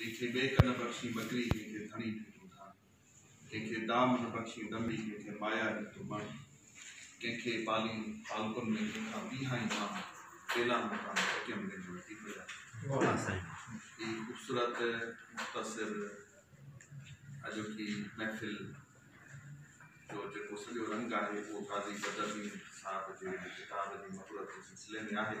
کہ بے کن بخشی بکری کے تھے دھنی تھے تو کھا کہ دام نے بخشی دمی کے تھے مایا نے تو بڑھ کہ پالی پالکن میں نے کھا بھی ہاں انہاں پیلا ہاں کھا بھی ہاں انہاں پیلا ہاں کھا بھی ہاں یہ خوبصورت مختصر جو کی محفل جو جو کو سلیو رنگ آئے وہ قاضی قدر بھی انتصاب جو کتاب بھی مطورت سلسلے میں آئے۔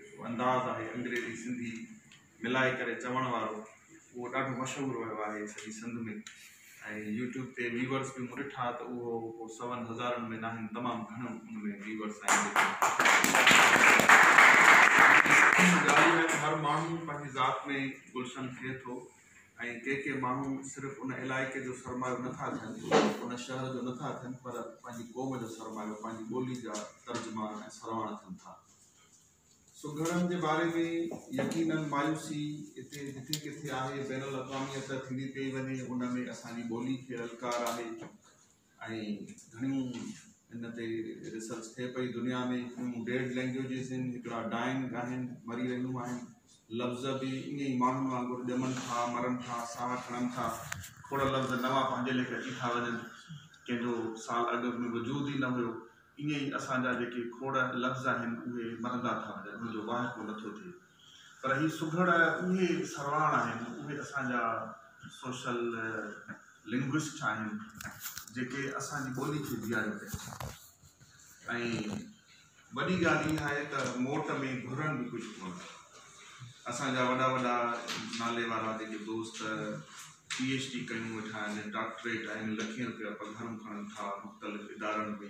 انداز ہے انگریزی سنگھی ملائی کرنے چوڑ والوں وہ مشہور ویو ہے ساری سندھ میں یو ٹوب پہ ویورس بھی ڈھٹا تو وہ سو ہزار میں نہ تمام ویوسے ہر موجود ذات میں گلشن تھے تو کئی کئی مو صرف انکے جو سرما نا چن ان شہر پر قوم جو سرمایہ بولی سرو کرا سگرم کے بارے میں یقیناً مایوسی اتنے جتنے کتنے آپ بین الاقوامیتھی پہ ان میں ابھی بولی کے اہکار ہے گھڑیوں پہ دنیا میں۔ ڈیڈ لینگویج انائن مری رہی آئن لفظ بھی انگر جمن تھا، مرن تھا سا کھڑن تھا۔ تھوڑا لفظ نواج لے کے اچھی تھا وجن۔ کہ سال اگ میں وجود ہی نہ ہو یہ اجا کھوڑ لفظ مردا تھا وا ان کو واحق نہ یہ سگڑ اے سروان اے اب سوشل لینگویسٹین جے اصان بولی کے بیع وی گائے موٹ میں گرن بھی کچھ پہنتا اب والے والا دوست پی ایچ ڈی کئی ویٹ ڈاکٹرٹ آئین لوپ پگار کھڑتا مختلف اداروں میں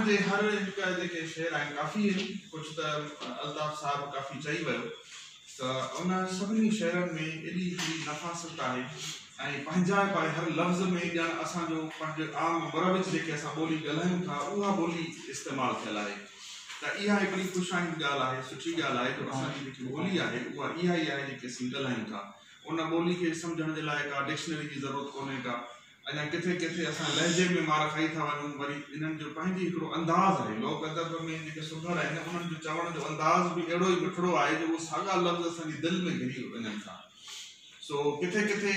جيڪي شير آهن ڪافي ڪجهه ته الطاف صاحب ڪافي چئي ويو ته ان سڀني شهرن ۾ ايڏي هڪڙي نفاست آهي ۽ پنهنجا پائي هر لفظ ۾ ڄڻ اسان جو پنهنجو عام مروج جيڪي اسان ٻولي ڳالهايون ٿا اها ٻولي استعمال ٿيل آهي. ته اها هڪڙي خشائن ڳالهه آهي سٺي ڳالهه آهي جو اسان جي جيڪي ٻولي آهي اها اها ئي آهي جيڪي اسين ڳالهايون ٿا. ان ٻولي کي سمجهڻ جي لاءِ ڪا ڊڪشنري جي ضرورت ڪونهي ڪا اجا کتنے لہجے میں مار کھائی تھی ویری انیو انداز ہے لوک ادب میں سُندھر چھن جو انداز بھی اڑ مٹھڑا ہے جو وہ ساگا لفظ دل میں گھری وا سو کتنے کتنے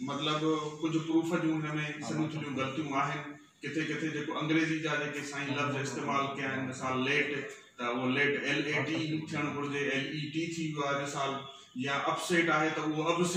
مطلب کچھ پروف جو غلطی کتنے کتنے اگریزی جاز استعمال کیا سال لےٹ تو وہ لوگ ایل ایسا یا اپسٹ آئے تو وہ اپٹ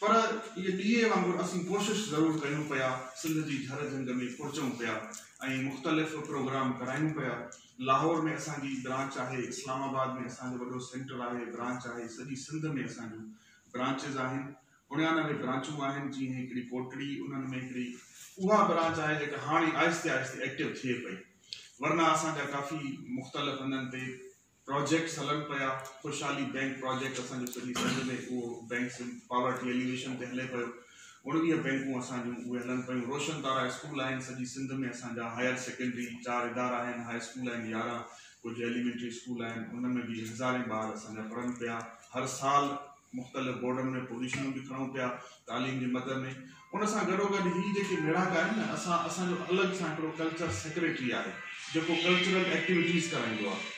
پر یہ ٹے واگر اب کوشش ضرور کروں پہ سندھ کی جھر جھنگ میں پہنچوں پہ مختلف پروگرام کرائیں پہ لاہور میں اب برانچ ہے اسلام آباد میں اب سینٹر ہے برانچ آپ ساری سندھ میں اب برانچ آئندانوے برانچو ہیں جی کوٹڑی ان میں او برانچ ہے ہارے آست آکٹ تھے پہ ورنہ اب کا مختلف ان پروجیکٹس ہلن پیا خوشحالی بینک پروجیکٹ میں پاورٹی ایلویشن سے انوی بینک وہ روشن تارا اسکول سنت میں ہائر سیکنڈری چار ادارہ ہائی اسکول یار کچھ ایلیمینٹری اسکول میں بھی ہزارے بارے میں پڑھن پیا ہر سال مختلف بورڈن میں پوزیشن بھی کھڑوں پہ تعلیم کی مد میں ان سے گڑو گے گراق ہے نا الگ سے کلچر سیکرٹری ہے کلچرل ایکٹوٹیز کرائیو آ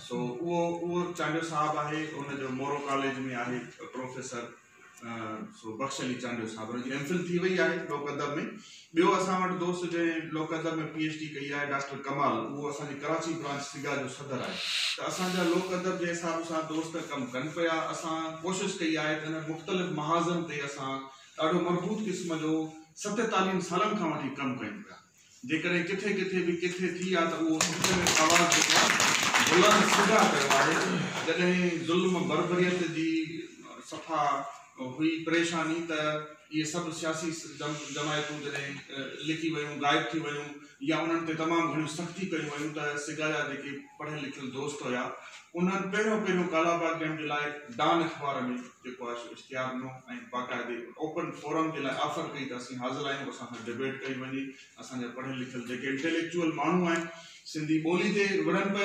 سو وہ چانڈو صاحب ہے انجو مورو کالج میں ہے پروفیسر بخش علی چانڈو ساحب ایم فل ہے لوک ادب میں۔ بو اٹ دوست جن لوک ادب میں پی ایچ ڈی کئی ہے ڈاکٹر کمال، وہ کراچی برانچ سیگا جو سدر ہے اب لوک ادب کے حساب سے دوست کم کن پیا اُن کوشش کیختلف مہاذن سے اب مضبوط قسم جو ستال سال کھا جہ کتنے کتنے بھی کتنے تھی وہ سگا جی بربریت صفا ہوئی پریشانی تے سب سیاسی جماعتوں جدید لکھی ویئر غائب یا انام گڑی سختی سا پڑھے لکھے دوست ہوا ان پہوں پہ کالابا گیا ڈان اخبار میں اشتہار دنوں باقاعد اوپن فورم کے آفر کی حاضر آئیں۔ ڈبیٹ ہاں کئی وی اب پڑھے لکھے انٹلیکچل مجھے سی بولی پہ